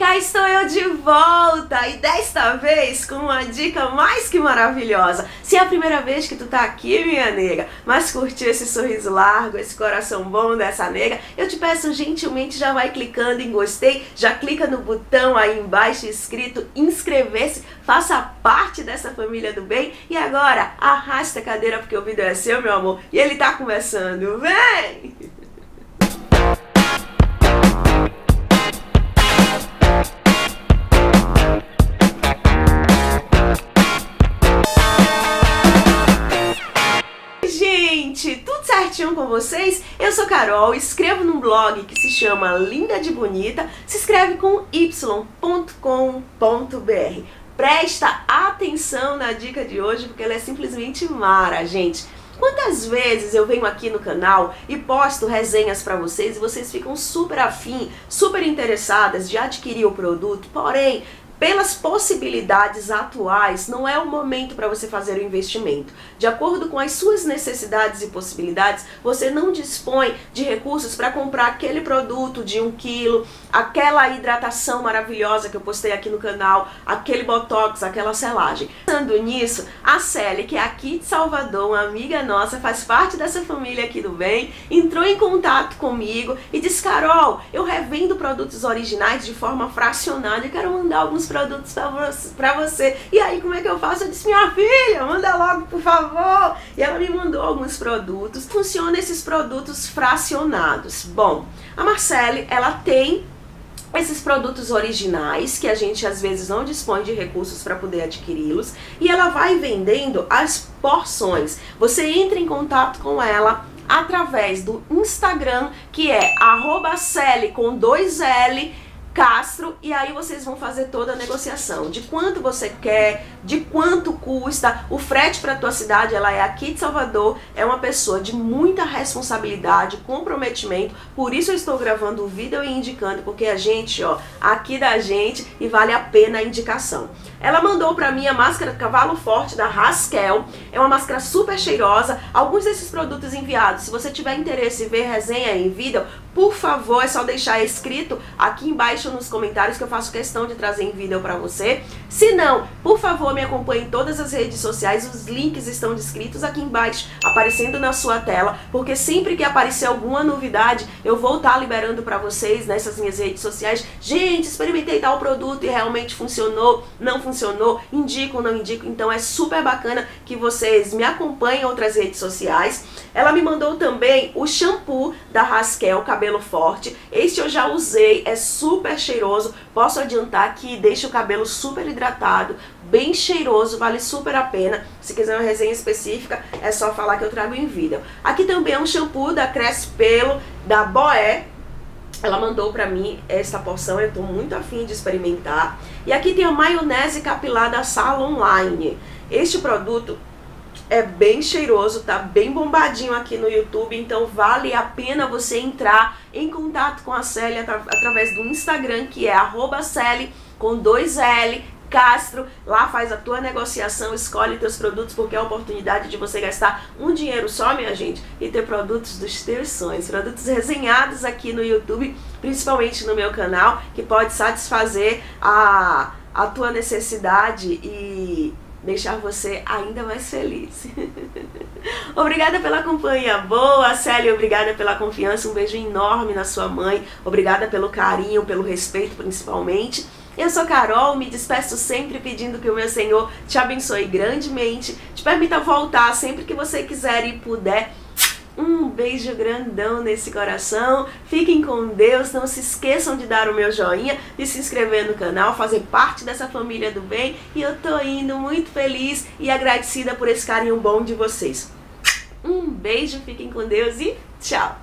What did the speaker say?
Cá estou eu de volta e desta vez com uma dica mais que maravilhosa. Se é a primeira vez que tu tá aqui, minha nega, mas curtiu esse sorriso largo, esse coração bom dessa nega, eu te peço gentilmente já vai clicando em gostei, já clica no botão aí embaixo escrito inscrever-se, faça parte dessa família do bem e agora arrasta a cadeira porque o vídeo é seu, meu amor, e ele tá começando. Vem! Certinho com vocês? Eu sou Carol, escrevo num blog que se chama Linda de Bonita, se escreve com y.com.br. Presta atenção na dica de hoje porque ela é simplesmente mara, gente. Quantas vezes eu venho aqui no canal e posto resenhas para vocês e vocês ficam super afim, super interessadas de adquirir o produto, porém pelas possibilidades atuais, não é o momento para você fazer o investimento. De acordo com as suas necessidades e possibilidades, você não dispõe de recursos para comprar aquele produto de um quilo, aquela hidratação maravilhosa que eu postei aqui no canal, aquele botox, aquela selagem. Pensando nisso, a Célia, que é aqui de Salvador, uma amiga nossa, faz parte dessa família aqui do bem, entrou em contato comigo e disse: Carol, eu revendo produtos originais de forma fracionada e quero mandar alguns produtos para você. E aí, como é que eu faço? Eu disse, minha filha, manda logo, por favor. E ela me mandou alguns produtos. Funciona esses produtos fracionados. Bom, a Marcele, ela tem esses produtos originais que a gente às vezes não dispõe de recursos para poder adquiri-los e ela vai vendendo as porções. Você entra em contato com ela através do Instagram que é arroba com dois L Castro e aí vocês vão fazer toda a negociação de quanto você quer, de quanto custa. O frete para tua cidade, ela é aqui de Salvador, é uma pessoa de muita responsabilidade, comprometimento. Por isso eu estou gravando o vídeo e indicando, porque a gente, ó, aqui da gente e vale a pena a indicação. Ela mandou para mim a máscara Cavalo Forte da Raskel. É uma máscara super cheirosa. Alguns desses produtos enviados, se você tiver interesse em ver resenha em vídeo, por favor, é só deixar escrito aqui embaixo nos comentários que eu faço questão de trazer em vídeo para você. Se não, por favor, me acompanhe em todas as redes sociais, os links estão descritos aqui embaixo, aparecendo na sua tela, porque sempre que aparecer alguma novidade, eu vou estar tá liberando para vocês nessas minhas redes sociais. Gente, experimentei tal produto e realmente funcionou, não funcionou, indico não indico, então é super bacana que vocês me acompanhem em outras redes sociais. Ela me mandou também o shampoo da Raskel Cabelo Forte. Este eu já usei, é super cheiroso. Posso adiantar que deixa o cabelo super hidratado, bem cheiroso, vale super a pena. Se quiser uma resenha específica, é só falar que eu trago em vídeo. Aqui também é um shampoo da Cresce Pelo, da Boé. Ela mandou pra mim essa porção, eu tô muito afim de experimentar. E aqui tem a maionese capilar da Salon Line. Este produto é bem cheiroso, tá bem bombadinho aqui no YouTube, então vale a pena você entrar em contato com a Célia através do Instagram, que é arroba com dois L, Castro, lá faz a tua negociação, escolhe teus produtos porque é a oportunidade de você gastar um dinheiro só, minha gente, e ter produtos dos teus sonhos, produtos resenhados aqui no YouTube, principalmente no meu canal, que pode satisfazer a, a tua necessidade e deixar você ainda mais feliz. obrigada pela companhia boa, Célia, obrigada pela confiança, um beijo enorme na sua mãe, obrigada pelo carinho, pelo respeito principalmente. Eu sou Carol, me despeço sempre pedindo que o meu Senhor te abençoe grandemente, te permita voltar sempre que você quiser e puder um beijo grandão nesse coração. Fiquem com Deus. Não se esqueçam de dar o meu joinha, de se inscrever no canal, fazer parte dessa família do bem. E eu tô indo muito feliz e agradecida por esse carinho bom de vocês. Um beijo, fiquem com Deus e tchau!